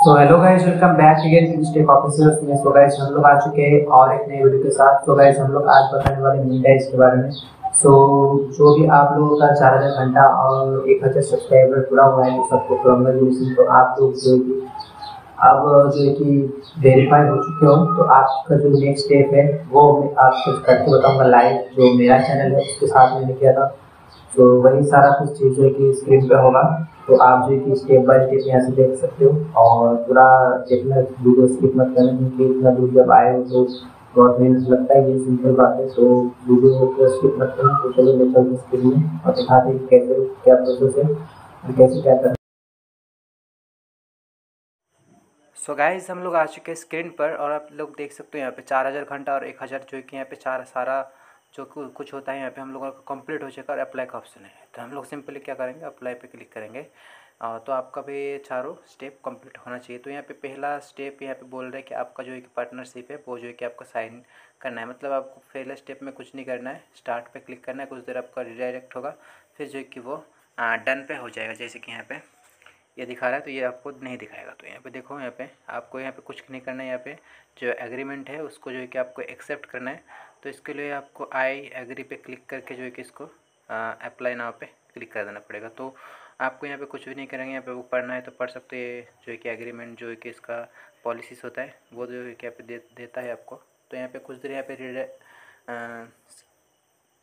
तो hello guys welcome back again to stake officers में so guys हम लोग आ चुके हैं और एक नए वीडियो के साथ। तो गाइस हम लोग आज बताने वाले मिनट इसके बारे में। सो जो भी आप लोगों का चार हज़ार घंटा और एक हज़ार सब्सक्राइबर पूरा हुआ है सबको कॉन्ग्रेचुलेसन तो आप लोग जो कि अब जो है कि वेरीफाई हो चुके हो तो आपका जो नेक्स्ट स्टेप है, वो मैं आपको करके बताऊँगा लाइव जो मेरा चैनल है, उसके साथ मैंने किया था। तो वही सारा कुछ चीज़ है कि स्क्रीन पे होगा। तो आप जो कि स्टेप बाय स्टेप यहाँ से देख सकते हो। और पूरा देखना वीडियो स्किप मत करना क्योंकि इतना दूर जब आए हो तो बहुत मेहनत लगता है, ये सिंपल बात है। तो वीडियो को स्किप मत करना तो चलो मैं चलते स्क्रीन में और दिखाते हैं कैसे, क्या प्रोसेस है और कैसे क्या करना सो so गाइज़ हम लोग आ चुके हैं स्क्रीन पर और आप लोग देख सकते हो यहाँ पे चार हज़ार घंटा और एक हज़ार जो है कि यहाँ पे चार सारा जो कुछ होता है यहाँ पे हम लोगों का कंप्लीट हो चुका और अप्लाई का ऑप्शन है। तो हम लोग सिंपली क्या करेंगे अप्लाई पे क्लिक करेंगे। तो आपका भी चारों स्टेप कंप्लीट होना चाहिए। तो यहाँ पे पहला स्टेप यहाँ पे बोल रहे हैं कि आपका जो है कि पार्टनरशिप है, वो जो है कि आपका साइन करना है। मतलब आपको पहले स्टेप में कुछ नहीं करना है। स्टार्ट पे क्लिक करना है, कुछ देर आपका रिडायरेक्ट होगा। फिर जो है कि वो डन पे हो जाएगा, जैसे कि यहाँ पे। ये दिखा रहा है तो ये आपको नहीं दिखाएगा। तो यहाँ पे देखो यहाँ पे आपको यहाँ पे कुछ नहीं करना है यहाँ पे जो एग्रीमेंट है उसको जो है कि आपको एक्सेप्ट करना है। तो इसके लिए आपको आई एग्री पे क्लिक करके जो है कि इसको अप्लाई नाव पे क्लिक कर देना पड़ेगा। तो आपको यहाँ पे कुछ भी नहीं करेंगे यहाँ पे वो पढ़ना है तो पढ़ सकते हैं। जो है कि एग्रीमेंट जो है कि इसका पॉलिसीज़ होता है वो जो है कि यहाँ पे दे, देता है आपको। तो यहाँ पे कुछ देर यहाँ पे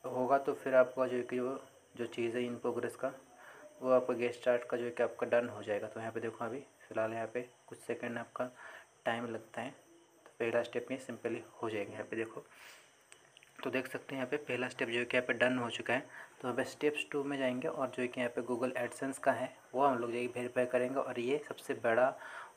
होगा तो फिर आपका जो है कि वो जो चीज़ है इन प्रोग्रेस का वो आपका गेस्ट स्टार्ट का जो है कि आपका डन हो जाएगा। तो यहाँ पे देखो अभी, फ़िलहाल यहाँ पे कुछ सेकंड आपका टाइम लगता है। तो पहला स्टेप में सिंपली हो जाएगा। यहाँ पे देखो तो देख सकते हैं यहाँ पे पहला स्टेप जो है कि यहाँ पे डन हो चुका है। तो पे स्टेप्स टू में जाएँगे और जो है कि यहाँ पे गूगल एडसेंस का है, वो हम लोग जो है वेरीफाई करेंगे और ये सबसे बड़ा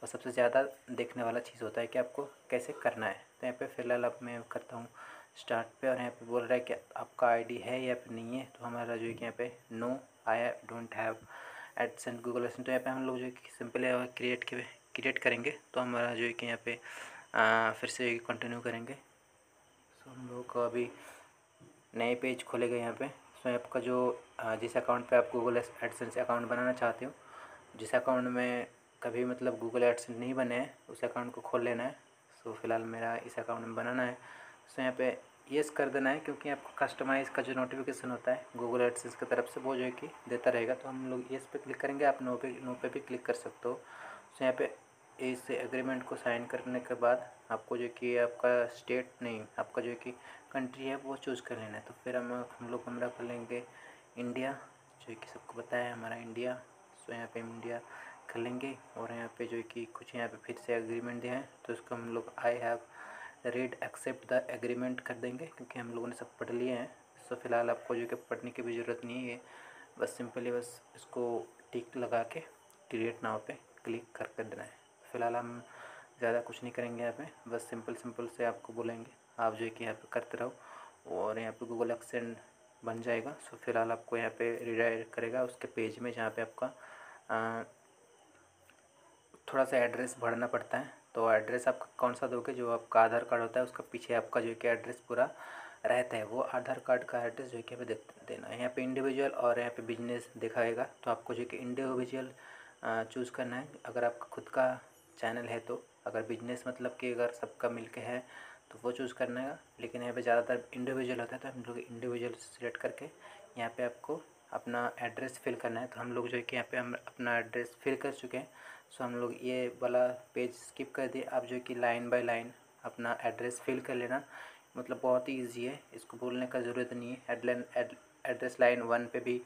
और सबसे ज़्यादा देखने वाला चीज़ होता है कि आपको कैसे करना है। तो यहाँ पे फ़िलहाल अब मैं करता हूँ स्टार्ट पे और यहाँ पे बोल रहा है कि आपका आईडी है या फिर नहीं है तो हमारा जो है कि यहाँ पे no I don't have AdSense Google AdSense तो यहाँ पे हम लोग जो है कि सिंपली क्रिएट के क्रिएट करेंगे। तो हमारा जो है कि यहाँ पे आ, फिर से कंटिन्यू करेंगे। सो हम लोग को अभी नए पेज खोलेगा यहाँ पे। सो आपका जो जिस अकाउंट पे आप गूगल एडसेंस अकाउंट बनाना चाहते हो जिस अकाउंट में कभी मतलब गूगल एडसेंस नहीं बने हैं उस अकाउंट को खोल लेना है। सो फ़िलहाल मेरा इस अकाउंट में बनाना है। सो यहाँ पे येस कर देना है, क्योंकि आपको कस्टमाइज़ का जो नोटिफिकेशन होता है गूगल एडसेंस की तरफ़ से वो जो है कि देता रहेगा। तो हम लोग येस पे क्लिक करेंगे, आप नो पे नो पे भी क्लिक कर सकते हो। सो यहाँ पे इस एग्रीमेंट को साइन करने के बाद आपको जो कि आपका स्टेट नहीं, आपका जो कि कंट्री है, वो चूज़ कर लेना है। तो फिर हम हम लोग हमारा कर लेंगे इंडिया जो कि सबको बताया हमारा इंडिया सो यहाँ पे इंडिया कर लेंगे और यहाँ पे जो कि कुछ यहाँ पे फिर से एग्रीमेंट दिया है तो उसको हम लोग I have read accept the agreement कर देंगे क्योंकि हम लोगों ने सब पढ़ लिए हैं। सो फ़िलहाल आपको जो कि पढ़ने की भी ज़रूरत नहीं है बस सिंपली बस इसको टिक लगा के क्रिएट नाव पे क्लिक कर कर देना है। फ़िलहाल हम ज़्यादा कुछ नहीं करेंगे यहाँ पे बस सिंपल सिंपल से आपको बोलेंगे। आप जो है कि यहाँ पे करते रहो और यहाँ पे गूगल एक्सेंट बन जाएगा। सो फ़िलहाल आपको यहाँ पे रिडायरेक्ट करेगा उसके पेज में जहाँ पे आपका आ, थोड़ा सा एड्रेस भरना पड़ता है। तो एड्रेस आप कौन सा दोगे? जो आपका आधार कार्ड होता है, उसका पीछे आपका जो कि एड्रेस पूरा रहता है, वो आधार कार्ड का एड्रेस जो कि हमें देना है। यहाँ पे इंडिविजुअल और यहाँ पे बिज़नेस दिखाएगा तो आपको जो कि इंडिविजुअल चूज़ करना है। अगर आपका खुद का चैनल है तो अगर बिज़नेस मतलब कि अगर सबका मिल के है तो वो चूज़ करना है। लेकिन यहाँ पे ज़्यादातर इंडिविजुअल होता है तो हम लोग इंडिविजुअल सिलेक्ट करके यहाँ पे आपको अपना एड्रेस फिल करना है। तो हम लोग जो है कि यहाँ पे हम अपना एड्रेस फिल कर चुके हैं। सो हम लोग ये वाला पेज स्किप कर दिए। आप जो कि लाइन बाय लाइन अपना एड्रेस फिल कर लेना। मतलब बहुत ही ईजी है। इसको बोलने का ज़रूरत नहीं है। एडलाइन एड्रेस लाइन वन पे भी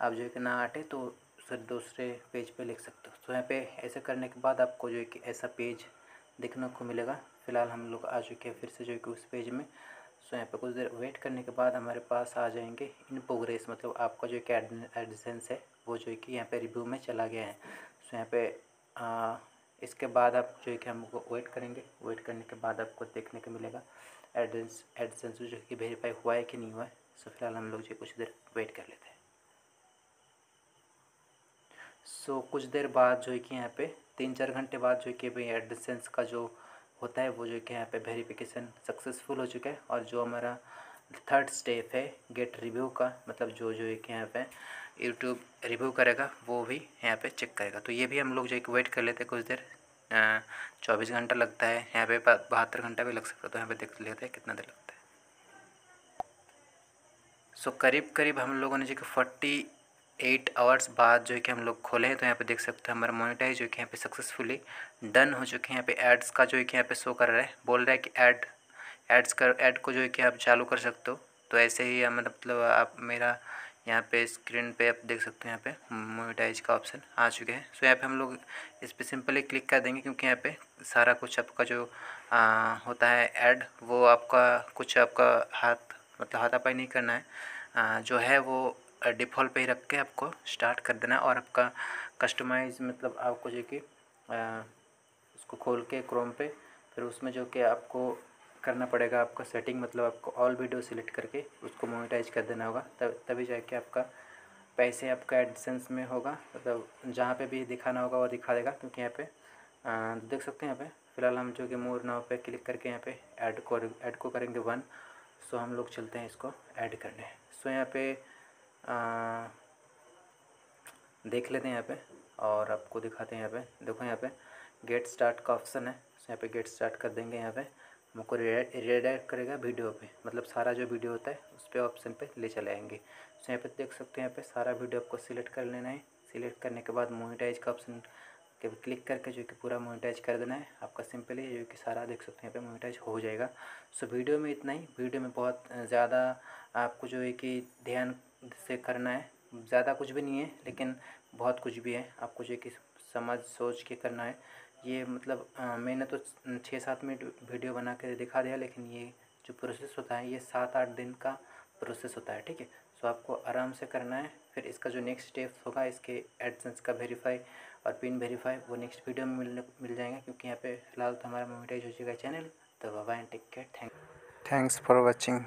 आप जो है कि ना आटे तो सर दूसरे पेज पे लिख सकते हो। तो यहाँ पे ऐसे करने के बाद आपको जो है कि ऐसा पेज देखने को मिलेगा। फ़िलहाल हम लोग आ चुके हैं फिर से जो है कि उस पेज में। सो यहाँ पे कुछ देर वेट करने के बाद हमारे पास आ जाएँगे इन प्रोग्रेस मतलब आपका जो कि एडसेंस है, वो जो है कि यहाँ पे रिव्यू में चला गया है। सो यहाँ पे आ, इसके बाद आप जो है कि हमको वेट करेंगे। वेट करने के बाद आपको देखने को मिलेगा एडसेंस एडसेंस जो है कि वेरीफाई हुआ है कि नहीं हुआ है। सो फ़िलहाल हम लोग जो कुछ देर वेट कर लेते हैं। सो so, कुछ देर बाद जो है कि यहाँ पे तीन चार घंटे बाद जो है कि भाई एडसेंस का जो होता है वो जो है कि यहाँ पे वेरीफिकेशन सक्सेसफुल हो चुका है। और जो हमारा थर्ड स्टेप है गेट रिव्यू का मतलब जो जो है कि यहाँ पे यूट्यूब रिव्यू करेगा वो भी यहाँ पे चेक करेगा। तो ये भी हम लोग जो है कि वेट कर लेते हैं कुछ देर चौबीस घंटा लगता है यहाँ पे बहत्तर घंटा भी लग सकता है तो यहाँ पे देख लेते हैं कितना देर लगता है। सो so, करीब करीब हम लोगों ने जो कि फोर्टी एट आवर्स बाद जो है कि हम लोग खोले हैं तो यहाँ पे देख सकते हैं हमारा मोनिटाइज जो कि यहाँ पे सक्सेसफुली डन हो चुके हैं। यहाँ पे एड्स का जो है कि यहाँ पे शो कर रहा है बोल रहा है कि ऐड एड्स कर ऐड को जो है कि आप चालू कर सकते हो। तो ऐसे ही मतलब आप मेरा यहाँ पे स्क्रीन पे आप देख सकते हो यहाँ पे मोनिटाइज का ऑप्शन आ चुके हैं। सो यहाँ पे हम लोग इस पर सिंपली क्लिक कर देंगे क्योंकि यहाँ पे सारा कुछ आपका जो आ, होता है ऐड वो आपका कुछ आपका हाथ मतलब हाथापाई नहीं करना है। आ, जो है वो डिफ़ॉल्ट पे ही रख के आपको स्टार्ट कर देना है और आपका कस्टमाइज मतलब आपको जो कि उसको खोल के क्रोम पे फिर उसमें जो कि आपको करना पड़ेगा आपका सेटिंग मतलब आपको ऑल वीडियो सिलेक्ट करके उसको मोनिटाइज कर देना होगा। तब तभी जाके आपका पैसे आपका एडसेंस में होगा। मतलब जहाँ पे भी दिखाना होगा वो दिखा देगा क्योंकि यहाँ पे आ, देख सकते हैं यहाँ पे। फ़िलहाल हम जो कि मोर नाव पे क्लिक करके यहाँ पे ऐड को ऐड को करेंगे वन सो हम लोग चलते हैं इसको ऐड करने। सो यहाँ पे आ, देख लेते हैं यहाँ पे और आपको दिखाते हैं यहाँ पे। देखो यहाँ पे गेट स्टार्ट का ऑप्शन है। सो यहाँ पे गेट स्टार्ट कर देंगे यहाँ पे। हमको रिडायरेक्ट करेगा वीडियो पे। मतलब सारा जो वीडियो होता है, उस पर ऑप्शन पे ले चले आएँगे। तो यहाँ पे देख सकते हैं, यहाँ पे सारा वीडियो आपको सिलेक्ट कर लेना है। सिलेक्ट करने के बाद मोनिटाइज का ऑप्शन के क्लिक करके जो कि पूरा मोनिटाइज कर देना है। आपका सिंपली जो कि सारा देख सकते हैं, यहाँ पे मोनिटाइज हो जाएगा। सो वीडियो में इतना ही। वीडियो में बहुत ज़्यादा आपको जो है कि ध्यान से करना है। ज़्यादा कुछ भी नहीं है, लेकिन बहुत कुछ भी है। आपको जो है कि समझ सोच के करना है। ये मतलब मैंने तो छः सात मिनट वीडियो बना के दिखा दिया, लेकिन ये जो प्रोसेस होता है, ये सात आठ दिन का प्रोसेस होता है, ठीक है? सो आपको आराम से करना है, फिर इसका जो नेक्स्ट स्टेप होगा, इसके एडसेंस का वेरीफाई और पिन वेरीफाई वो नेक्स्ट वीडियो में मिल मिल जाएगा, क्योंकि यहाँ पे फ़िलहाल तो हमारा मोनिटाइज हो चुका है चैनल तो bye take care thank thanks for watching